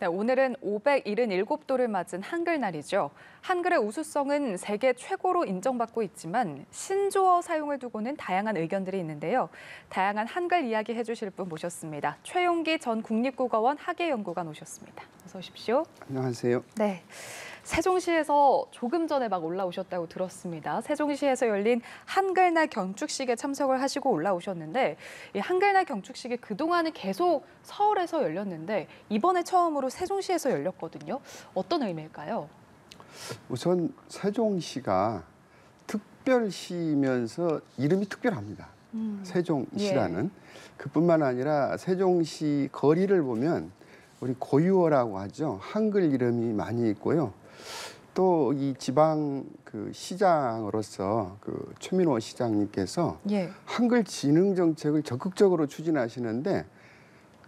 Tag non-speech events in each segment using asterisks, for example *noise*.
네, 오늘은 577도를 맞은 한글날이죠. 한글의 우수성은 세계 최고로 인정받고 있지만 신조어 사용을 두고는 다양한 의견들이 있는데요. 다양한 한글 이야기 해주실 분 모셨습니다. 최용기 전 국립국어원 학예연구관 오셨습니다. 어서 오십시오. 안녕하세요. 네. 세종시에서 조금 전에 막 올라오셨다고 들었습니다. 세종시에서 열린 한글날 경축식에 참석을 하시고 올라오셨는데 이 한글날 경축식이 그동안은 계속 서울에서 열렸는데 이번에 처음으로 세종시에서 열렸거든요. 어떤 의미일까요? 우선 세종시가 특별시면서 이름이 특별합니다. 음. 세종시라는 그뿐만 아니라 세종시 거리를 보면 우리 고유어라고 하죠. 한글 이름이 많이 있고요. 또 이 지방 그 시장으로서 그 최민호 시장님께서 예. 한글 진흥 정책을 적극적으로 추진하시는데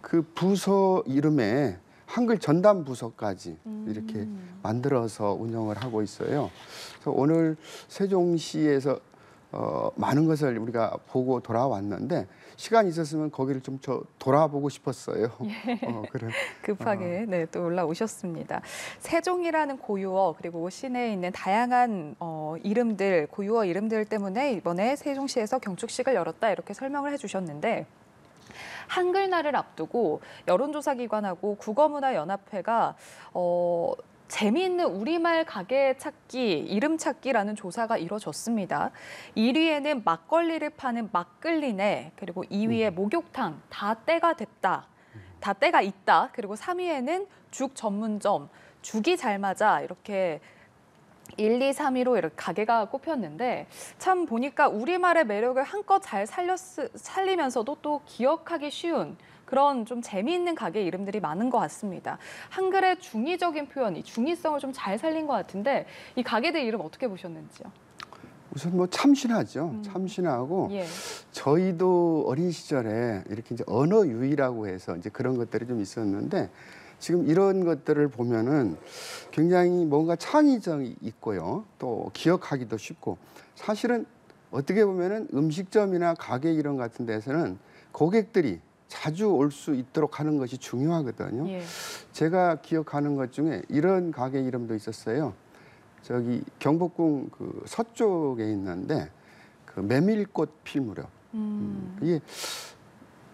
그 부서 이름에 한글 전담 부서까지 이렇게 음. 만들어서 운영을 하고 있어요. 그래서 오늘 세종시에서 어, 많은 것을 우리가 보고 돌아왔는데 시간 이 있었으면 거기를 좀 저 돌아보고 싶었어요. 어, 그런 *laughs* 급하게 네, 또 올라오셨습니다. 세종이라는 고유어 그리고 시내에 있는 다양한 어, 이름들 고유어 이름들 때문에 이번에 세종시에서 경축식을 열었다 이렇게 설명을 해주셨는데 한글날을 앞두고 여론조사기관하고 국어문화연합회가 어, 재미있는 우리말 가게 찾기, 이름 찾기라는 조사가 이뤄졌습니다. 1위에는 막걸리를 파는 막끌리네, 그리고 2위에 목욕탕, 다 때가 됐다, 다 때가 있다, 그리고 3위에는 죽 전문점, 죽이 잘 맞아, 이렇게 1, 2, 3위로 이렇게 가게가 꼽혔는데 참 보니까 우리말의 매력을 한껏 잘 살렸, 살리면서도 또 기억하기 쉬운 그런 좀 재미있는 가게 이름들이 많은 것 같습니다. 한글의 중의적인 표현 이 중의성을 좀 잘 살린 것 같은데 이 가게들 이름 어떻게 보셨는지요? 우선 뭐 참신하죠. 음. 참신하고 예. 저희도 어린 시절에 이렇게 이제 언어 유희라고 해서 이제 그런 것들이 좀 있었는데 지금 이런 것들을 보면은 굉장히 뭔가 창의성이 있고요. 또 기억하기도 쉽고 사실은 어떻게 보면은 음식점이나 가게 이런 같은 데서는 고객들이 자주 올 수 있도록 하는 것이 중요하거든요. 예. 제가 기억하는 것 중에 이런 가게 이름도 있었어요. 저기 경복궁 그 서쪽에 있는데 그 메밀꽃 필 무렵. 음. 이게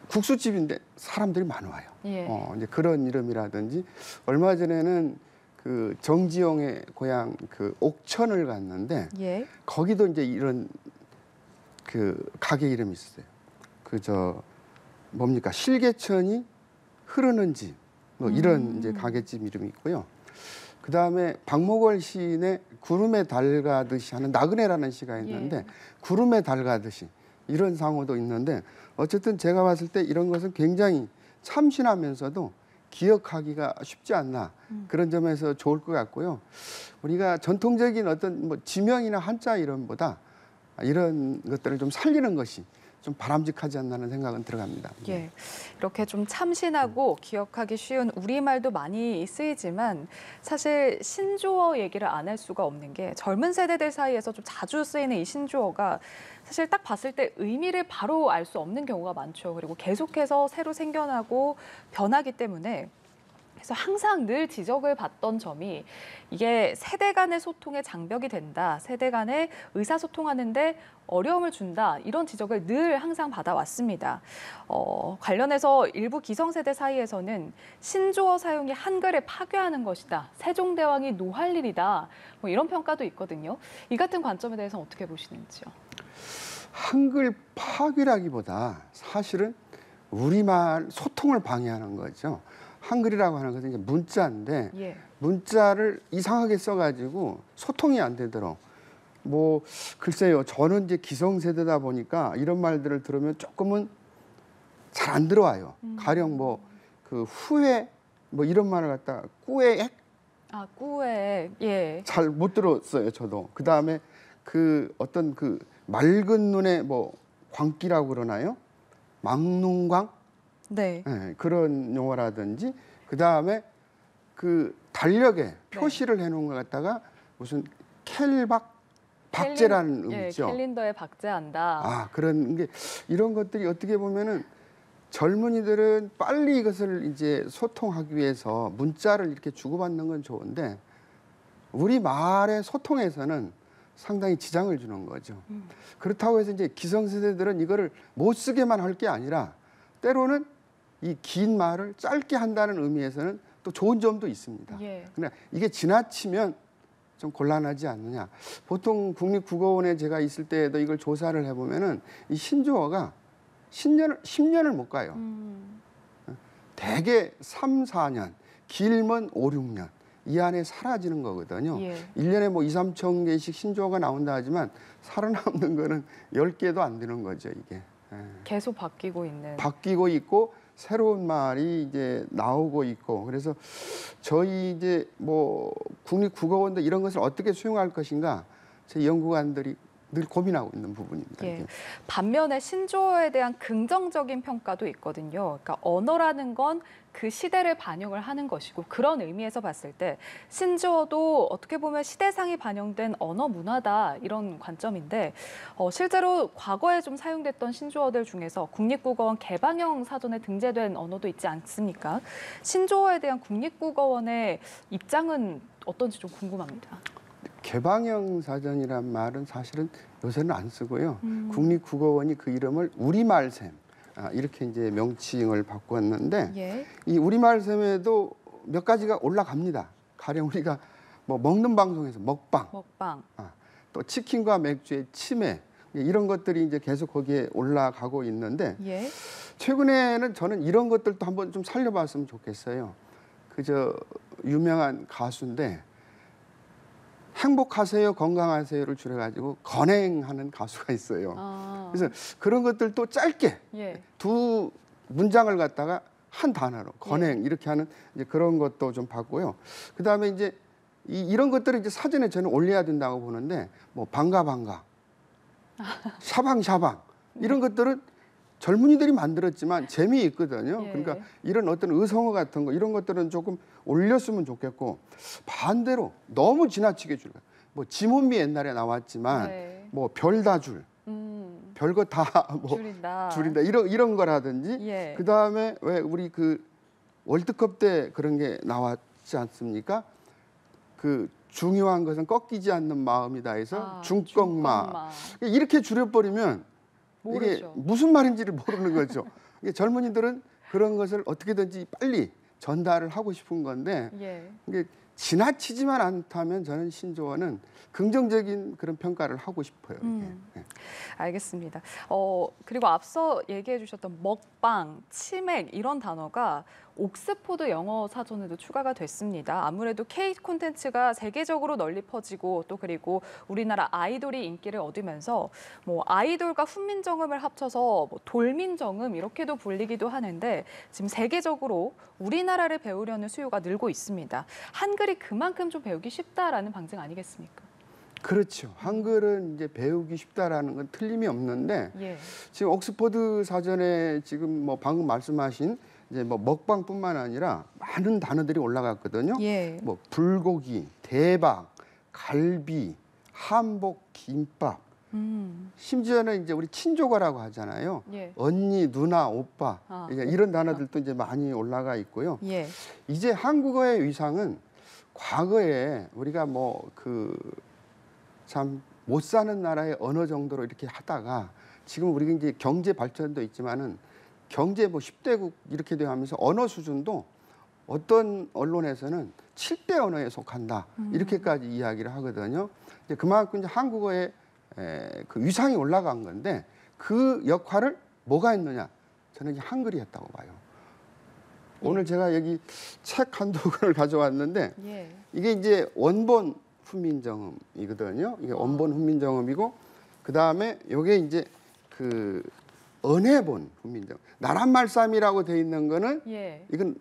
국수집인데 사람들이 많이 와요. 예. 어, 이제 그런 이름이라든지 얼마 전에는 그 정지용의 고향 그 옥천을 갔는데 예. 거기도 이제 이런 그 가게 이름이 있어요. 그저 뭡니까 실개천이 흐르는 집 뭐 이런 음. 이제 가게집 이름이 있고요. 그 다음에 박목월 시인의 구름에 달가듯이 하는 나그네라는 시가 있는데 예. 구름에 달가듯이 이런 상호도 있는데 어쨌든 제가 봤을 때 이런 것은 굉장히 참신하면서도 기억하기가 쉽지 않나 음. 그런 점에서 좋을 것 같고요. 우리가 전통적인 어떤 뭐 지명이나 한자 이름보다 이런 것들을 좀 살리는 것이 좀 바람직하지 않나는 생각은 들어갑니다. 예, 이렇게 좀 참신하고 기억하기 쉬운 우리말도 많이 쓰이지만 사실 신조어 얘기를 안 할 수가 없는 게 젊은 세대들 사이에서 좀 자주 쓰이는 이 신조어가 사실 딱 봤을 때 의미를 바로 알 수 없는 경우가 많죠. 그리고 계속해서 새로 생겨나고 변하기 때문에 그래서 항상 늘 지적을 받던 점이 이게 세대 간의 소통의 장벽이 된다. 세대 간의 의사소통하는데 어려움을 준다. 이런 지적을 늘 항상 받아왔습니다. 어, 관련해서 일부 기성세대 사이에서는 신조어 사용이 한글을 파괴하는 것이다. 세종대왕이 노할 일이다. 뭐 이런 평가도 있거든요. 이 같은 관점에 대해서 어떻게 보시는지요? 한글 파괴라기보다 사실은 우리말 소통을 방해하는 거죠. 한글이라고 하는 것은 이제 문자인데 예. 문자를 이상하게 써가지고 소통이 안 되도록 뭐 글쎄요 저는 이제 기성세대다 보니까 이런 말들을 들으면 조금은 잘 안 들어와요. 음. 가령 뭐 그 후회 뭐 이런 말을 갖다 꾸에 아, 꾸에 예. 잘 못 들었어요 저도. 그 다음에 그 어떤 그 맑은 눈에 뭐 광기라고 그러나요? 막눈광 네. 예, 그런 용어라든지 그 다음에 그 달력에 표시를 해놓은 것 갖다가 무슨 켈박 박제라는 캘린- 예, 의미죠. 캘린더에 박제한다. 아 그런 게 이런 것들이 어떻게 보면은 젊은이들은 빨리 이것을 이제 소통하기 위해서 문자를 이렇게 주고받는 건 좋은데 우리 말의 소통에서는 상당히 지장을 주는 거죠. 그렇다고 해서 이제 기성세대들은 이거를 못 쓰게만 할 게 아니라 때로는 이 긴 말을 짧게 한다는 의미에서는 또 좋은 점도 있습니다. 예. 근데 이게 지나치면 좀 곤란하지 않느냐. 보통 국립국어원에 제가 있을 때에도 이걸 조사를 해보면은 이 신조어가 10년을, 10년을 못 가요. 음. 대개 3, 4년, 길면 5, 6년 이 안에 사라지는 거거든요. 예. 일년에 뭐 2, 3천 개씩 신조어가 나온다 하지만 살아남는 거는 10개도 안 되는 거죠, 이게. 예. 계속 바뀌고 있는. 바뀌고 있고 새로운 말이 이제 나오고 있고 그래서 저희 이제 뭐 국립국어원도 이런 것을 어떻게 수용할 것인가 제 연구관들이 늘 고민하고 있는 부분입니다. 예. 이게. 반면에 신조어에 대한 긍정적인 평가도 있거든요. 그러니까 언어라는 건 그 시대를 반영을 하는 것이고 그런 의미에서 봤을 때 신조어도 어떻게 보면 시대상이 반영된 언어 문화다 이런 관점인데 어, 실제로 과거에 좀 사용됐던 신조어들 중에서 국립국어원 개방형 사전에 등재된 언어도 있지 않습니까? 신조어에 대한 국립국어원의 입장은 어떤지 좀 궁금합니다. 개방형 사전이란 말은 사실은 요새는 안 쓰고요. 음. 국립국어원이 그 이름을 우리말샘 아, 이렇게 이제 명칭을 바꿨는데 예. 이 우리말샘에도 몇 가지가 올라갑니다. 가령 우리가 뭐 먹는 방송에서 먹방 먹방. 또 치킨과 맥주의 치매 이런 것들이 이제 계속 거기에 올라가고 있는데 예. 최근에는 저는 이런 것들도 한번 좀 살려봤으면 좋겠어요. 그저 유명한 가수인데 행복하세요, 건강하세요를 줄여가지고 건행하는 가수가 있어요. 아. 그래서 그런 것들도 짧게 예. 두 문장을 갖다가 한 단어로 건행 이렇게 하는 이제 그런 것도 좀 봤고요. 그 다음에 이제 이, 이런 것들을 이제 사전에 저는 올려야 된다고 보는데 뭐 반가 반가, 샤방 샤방 이런 것들은 젊은이들이 만들었지만 재미있거든요. 예. 그러니까 이런 어떤 의성어 같은 거 이런 것들은 조금 올렸으면 좋겠고 반대로 너무 지나치게 줄. 뭐 지몬미 옛날에 나왔지만 네. 뭐 별 다 줄, 음. 별거 다뭐 *laughs* 줄인다. 줄인다 이런 이런 거라든지 예. 그 다음에 왜 우리 그 월드컵 때 그런 게 나왔지 않습니까? 그 중요한 것은 꺾이지 않는 마음이다 해서 아, 중꺾마 중꺾마. 이렇게 줄여버리면 모르죠. 무슨 말인지를 모르는 거죠. 이게 젊은이들은 그런 것을 어떻게든지 빨리 전달을 하고 싶은 건데 예. 이게 지나치지만 않다면 저는 신조어는 긍정적인 그런 평가를 하고 싶어요. 이게. 음. 예. 알겠습니다. 어, 그리고 앞서 얘기해 주셨던 먹방, 치맥 이런 단어가 옥스포드 영어 사전에도 추가가 됐습니다. 아무래도 K 콘텐츠가 세계적으로 널리 퍼지고 또 그리고 우리나라 아이돌이 인기를 얻으면서 뭐 아이돌과 훈민정음을 합쳐서 뭐 돌민정음 이렇게도 불리기도 하는데 지금 세계적으로 우리나라를 배우려는 수요가 늘고 있습니다. 한글이 그만큼 좀 배우기 쉽다라는 방증 아니겠습니까? 그렇죠. 한글은 이제 배우기 쉽다라는 건 틀림이 없는데 예. 지금 옥스퍼드 사전에 지금 뭐 방금 말씀하신 이제 뭐 먹방뿐만 아니라 많은 단어들이 올라갔거든요. 예. 뭐 불고기, 대박, 갈비, 한복, 김밥, 음. 심지어는 이제 우리 친조가라고 하잖아요. 예. 언니, 누나, 오빠 아, 이런 단어들도 이제 많이 올라가 있고요. 예. 이제 한국어의 위상은 과거에 우리가 뭐 그 참 못 사는 나라의 언어 정도로 이렇게 하다가 지금 우리가 이제 경제 발전도 있지만은 경제 뭐 10대국 이렇게 되어 하면서 언어 수준도 어떤 언론에서는 7대 언어에 속한다 이렇게까지 이야기를 하거든요. 이제 그만큼 이제 한국어의 에, 그 위상이 올라간 건데 그 역할을 뭐가 했느냐? 저는 이제 한글이 했다고 봐요. 오늘 제가 여기 책 한두 권을 *laughs* 가져왔는데 예. 이게 이제 원본 훈민정음이거든요. 이게 원본 훈민정음이고 그 다음에 요게 이제 그 언해본 훈민정음. 나란말싸미라고 돼 있는 거는 예. 이건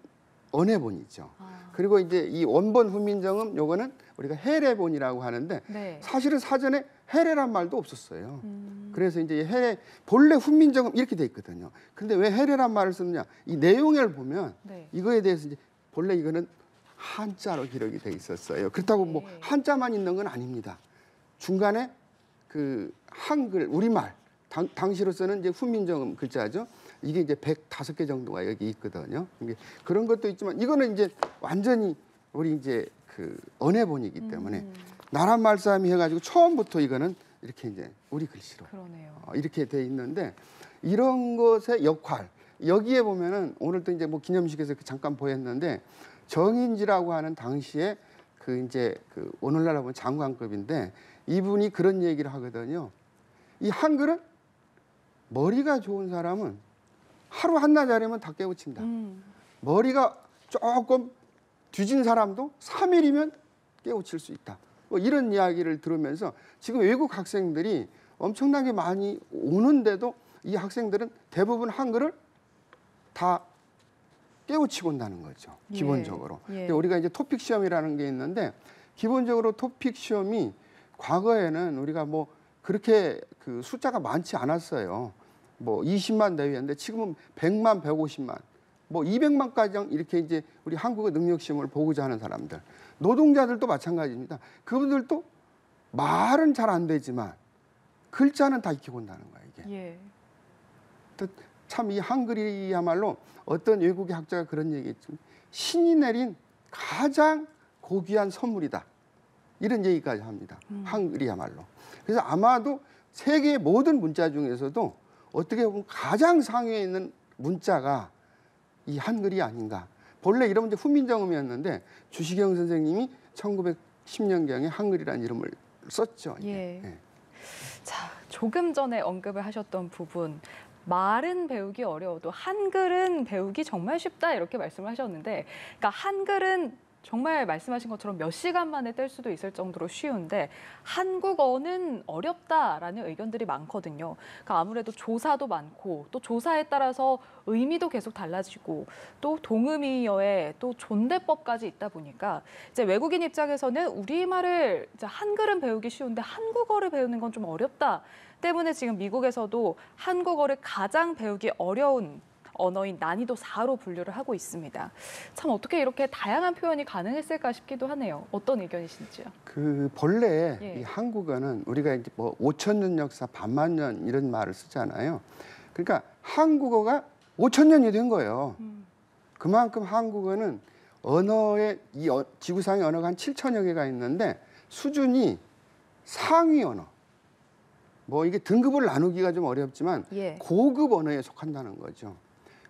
언해본이죠. 아, 그리고 이제 이 원본 훈민정음 요거는 우리가 해례본이라고 하는데 네. 사실은 사전에 해례란 말도 없었어요. 음, 그래서 이제 해례 본래 훈민정음 이렇게 돼 있거든요. 근데 왜 해례란 말을 쓰느냐? 이 내용을 보면 네. 이거에 대해서 이제 본래 이거는 한자로 기록이 돼 있었어요. 그렇다고 뭐 네. 한자만 있는 건 아닙니다. 중간에 그 한글 우리말 당, 당시로서는 이제 훈민정음 글자죠. 이게 이제 105개 정도가 여기 있거든요. 그런 것도 있지만 이거는 이제 완전히 우리 이제 그 언해본이기 때문에 음, 나란 말싸움이 해가지고 처음부터 이거는 이렇게 이제 우리 글씨로. 어, 이렇게 돼 있는데 이런 것의 역할 여기에 보면은 오늘 또 이제 뭐 기념식에서 그 잠깐 보였는데 정인지라고 하는 당시에 그 이제 그 오늘날 보면 장관급인데 이분이 그런 얘기를 하거든요. 이 한글은 머리가 좋은 사람은 하루 한나자리면 다 깨우친다. 음, 머리가 조금 뒤진 사람도 3일이면 깨우칠 수 있다. 뭐 이런 이야기를 들으면서 지금 외국 학생들이 엄청나게 많이 오는데도 이 학생들은 대부분 한글을 다 깨우치고 온다는 거죠. 예, 기본적으로. 예. 근데 우리가 이제 토픽 시험이라는 게 있는데 기본적으로 토픽 시험이 과거에는 우리가 뭐 그렇게 그 숫자가 많지 않았어요. 뭐 20만 내외인데 지금은 100만, 150만, 뭐 200만까지 이렇게 이제 우리 한국어 능력 시험을 보고자 하는 사람들, 노동자들도 마찬가지입니다. 그분들도 말은 잘 안 되지만 글자는 다 익히고 온다는 거예요. 이게 예. 참이 한글이야말로 어떤 외국의 학자가 그런 얘기했지만 신이 내린 가장 고귀한 선물이다. 이런 얘기까지 합니다. 음. 한글이야말로. 그래서 아마도 세계의 모든 문자 중에서도 어떻게 보면 가장 상위에 있는 문자가 이 한글이 아닌가. 본래 이름은 이제 후민정음이었는데 주시경 선생님이 1910년경에 한글이라는 이름을 썼죠. 예. 예. 자, 조금 전에 언급을 하셨던 부분. 말은 배우기 어려워도 한글은 배우기 정말 쉽다 이렇게 말씀을 하셨는데 그러니까 한글은 정말 말씀하신 것처럼 몇 시간 만에 뗄 수도 있을 정도로 쉬운데 한국어는 어렵다라는 의견들이 많거든요. 그러니까 아무래도 조사도 많고 또 조사에 따라서 의미도 계속 달라지고 또 동의어에 또 존대법까지 있다 보니까 이제 외국인 입장에서는 우리말을 이제 한글은 배우기 쉬운데 한국어를 배우는 건 좀 어렵다 때문에 지금 미국에서도 한국어를 가장 배우기 어려운 언어인 난이도 4로 분류를 하고 있습니다. 참 어떻게 이렇게 다양한 표현이 가능했을까 싶기도 하네요. 어떤 의견이신지요? 그 본래 예. 이 한국어는 우리가 이제 뭐 5천 년 역사, 반만 년 이런 말을 쓰잖아요. 그러니까 한국어가 5천 년이 된 거예요. 음, 그만큼 한국어는 언어의 이 어- 지구상의 언어가 한 7천여 개가 있는데 수준이 상위 언어. 뭐 이게 등급을 나누기가 좀 어렵지만 예. 고급 언어에 속한다는 거죠.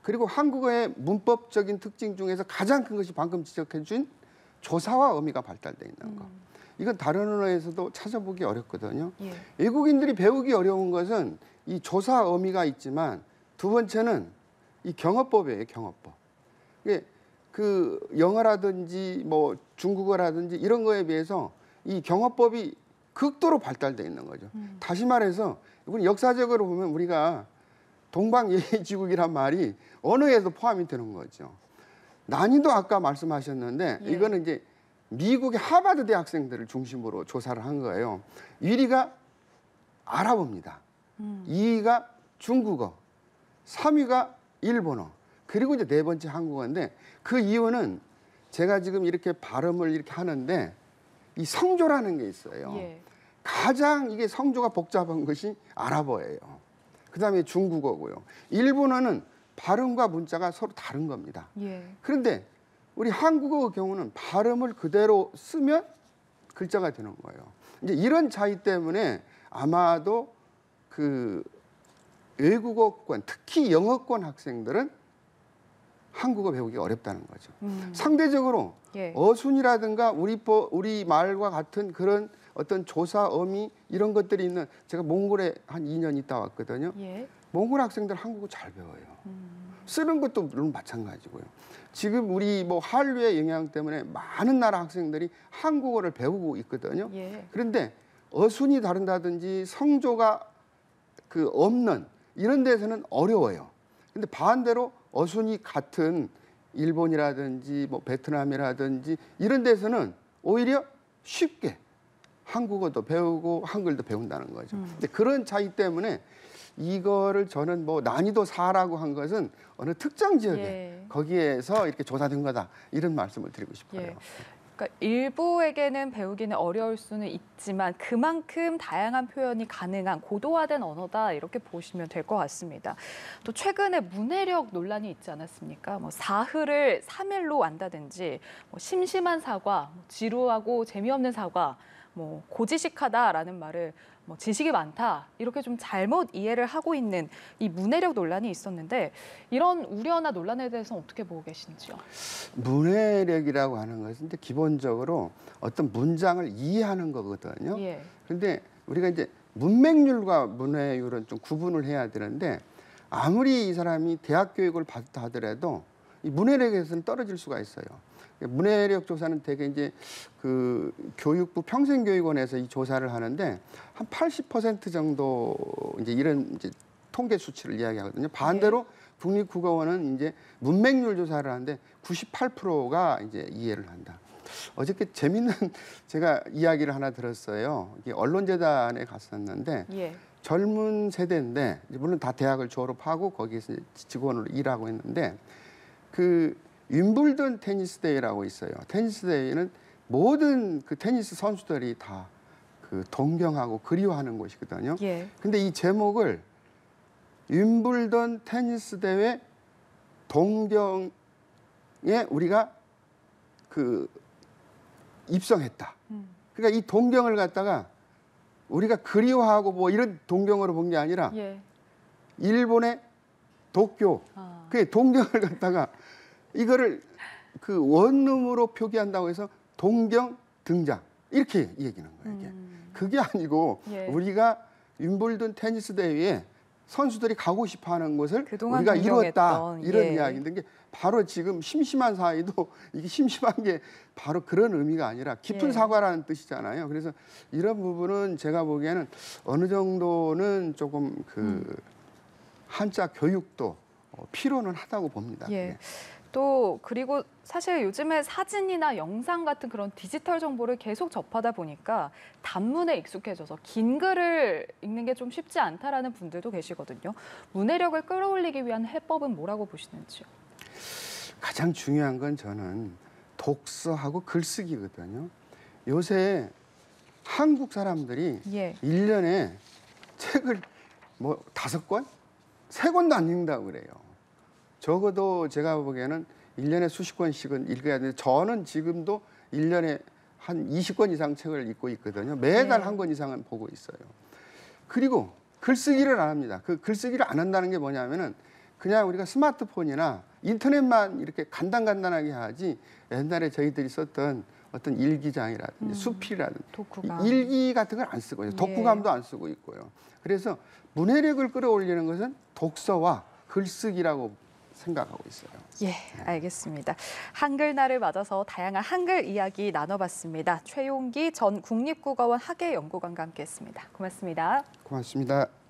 그리고 한국어의 문법적인 특징 중에서 가장 큰 것이 방금 지적해 준 조사와 의미가 발달돼 있는 거. 음, 이건 다른 언어에서도 찾아보기 어렵거든요. 예. 외국인들이 배우기 어려운 것은 이 조사 의미가 있지만 두 번째는 이 경어법이에요, 경어법. 이게 그 영어라든지 뭐 중국어라든지 이런 거에 비해서 이 경어법이 극도로 발달돼 있는 거죠. 음. 다시 말해서 우리 역사적으로 보면 우리가 동방예의지국이란 *laughs* 말이 언어에도 포함이 되는 거죠. 난이도 아까 말씀하셨는데 예. 이거는 이제 미국의 하버드 대학생들을 중심으로 조사를 한 거예요. 1위가 아랍어입니다. 음. 2위가 중국어, 3위가 일본어, 그리고 이제 네 번째 한국어인데 그 이유는 제가 지금 이렇게 발음을 이렇게 하는데 이 성조라는 게 있어요. 예. 가장 이게 성조가 복잡한 것이 아랍어예요. 그다음에 중국어고요. 일본어는 발음과 문자가 서로 다른 겁니다. 예. 그런데 우리 한국어 경우는 발음을 그대로 쓰면 글자가 되는 거예요. 이제 이런 차이 때문에 아마도 그 외국어권, 특히 영어권 학생들은 한국어 배우기 어렵다는 거죠. 음. 상대적으로 예. 어순이라든가 우리 버- 우리 말과 같은 그런 어떤 조사 어미 이런 것들이 있는 제가 몽골에 한 2년 있다 왔거든요. 예. 몽골 학생들 한국어 잘 배워요. 음. 쓰는 것도 물론 마찬가지고요. 지금 우리 뭐 한류의 영향 때문에 많은 나라 학생들이 한국어를 배우고 있거든요. 예. 그런데 어순이 다른다든지 성조가 그 없는 이런 데서는 어려워요. 근데 반대로 어순이 같은 일본이라든지 뭐 베트남이라든지 이런 데서는 오히려 쉽게 한국어도 배우고 한글도 배운다는 거죠. 음. 근데 그런 차이 때문에 이거를 저는 뭐 난이도 4라고 한 것은 어느 특정 지역에 예. 거기에서 이렇게 조사된 거다 이런 말씀을 드리고 싶어요. 예. 그러니까 일부에게는 배우기는 어려울 수는 있지만 그만큼 다양한 표현이 가능한 고도화된 언어다 이렇게 보시면 될 것 같습니다. 또 최근에 문해력 논란이 있지 않았습니까? 뭐 사흘을 삼일로 안다든지 뭐 심심한 사과, 뭐 지루하고 재미없는 사과, 뭐 고지식하다라는 말을 뭐 지식이 많다 이렇게 좀 잘못 이해를 하고 있는 이 문해력 논란이 있었는데 이런 우려나 논란에 대해서는 어떻게 보고 계신지요? 문해력이라고 하는 것은 이제 기본적으로 어떤 문장을 이해하는 거거든요. 예. 근데 우리가 이제 문맹률과 문해율은 좀 구분을 해야 되는데 아무리 이 사람이 대학 교육을 받다 하더라도 이 문해력에서는 떨어질 수가 있어요. 문해력 조사는 되게 이제 그 교육부 평생교육원에서 이 조사를 하는데 한 80% 정도 이제 이런 이제 통계 수치를 이야기하거든요. 반대로 국립국어원은 이제 문맹률 조사를 하는데 98%가 이제 이해를 한다. 어저께 재밌는 *laughs* 제가 이야기를 하나 들었어요. 이게 언론재단에 갔었는데 예. 젊은 세대인데 물론 다 대학을 졸업하고 거기서 이제 직원으로 일하고 있는데 그 윈블던 테니스 대회라고 있어요. 테니스 대회는 모든 그 테니스 선수들이 다 그 동경하고 그리워하는 곳이거든요. 예. 근데 이 제목을 윈블던 테니스 대회 동경에 우리가 그 입성했다. 음. 그러니까 이 동경을 갖다가 우리가 그리워하고 뭐 이런 동경으로 본 게 아니라 예. 일본의 도쿄 아. 그 동경을 *laughs* 갖다가 이거를 그 원룸으로 표기한다고 해서 동경 등장 이렇게 얘기하는 거예요. 이게 음. 그게 아니고 예. 우리가 윈블든 테니스 대회에 선수들이 가고 싶어하는 곳을 그동안 우리가 이뤘다 이런 예. 이야기인데 이게 바로 지금 심심한 사이도 *laughs* 이게 심심한 게 바로 그런 의미가 아니라 깊은 예. 사과라는 뜻이잖아요. 그래서 이런 부분은 제가 보기에는 어느 정도는 조금 그 음. 한자 교육도 어, 필요는 하다고 봅니다. 예. 예. 또 그리고 사실 요즘에 사진이나 영상 같은 그런 디지털 정보를 계속 접하다 보니까 단문에 익숙해져서 긴 글을 읽는 게 좀 쉽지 않다라는 분들도 계시거든요. 문해력을 끌어올리기 위한 해법은 뭐라고 보시는지요? 가장 중요한 건 저는 독서하고 글쓰기거든요. 요새 한국 사람들이 예. 일년에 책을 뭐 다섯 권? 세 권도 안 읽는다고 그래요. 적어도 제가 보기에는 일년에 수십 권씩은 읽어야 되는데 저는 지금도 일년에한 20권 이상 책을 읽고 있거든요. 매달 네. 한권 이상은 보고 있어요. 그리고 글쓰기를 안 합니다. 그 글쓰기를 안 한다는 게 뭐냐면은 그냥 우리가 스마트폰이나 인터넷만 이렇게 간단간단하게 하지 옛날에 저희들이 썼던 어떤 일기장이라든지 음. 수필이라든지 독후감. 이 일기 같은 걸 안 쓰고요. 예. 독후감도 안 쓰고 있고요. 그래서 문해력을 끌어올리는 것은 독서와 글쓰기라고 생각하고 있어요. 예, 알겠습니다. 한글날을 맞아서 다양한 한글 이야기 나눠봤습니다. 최용기 전 국립국어원 학예연구관과 함께했습니다. 고맙습니다. 고맙습니다.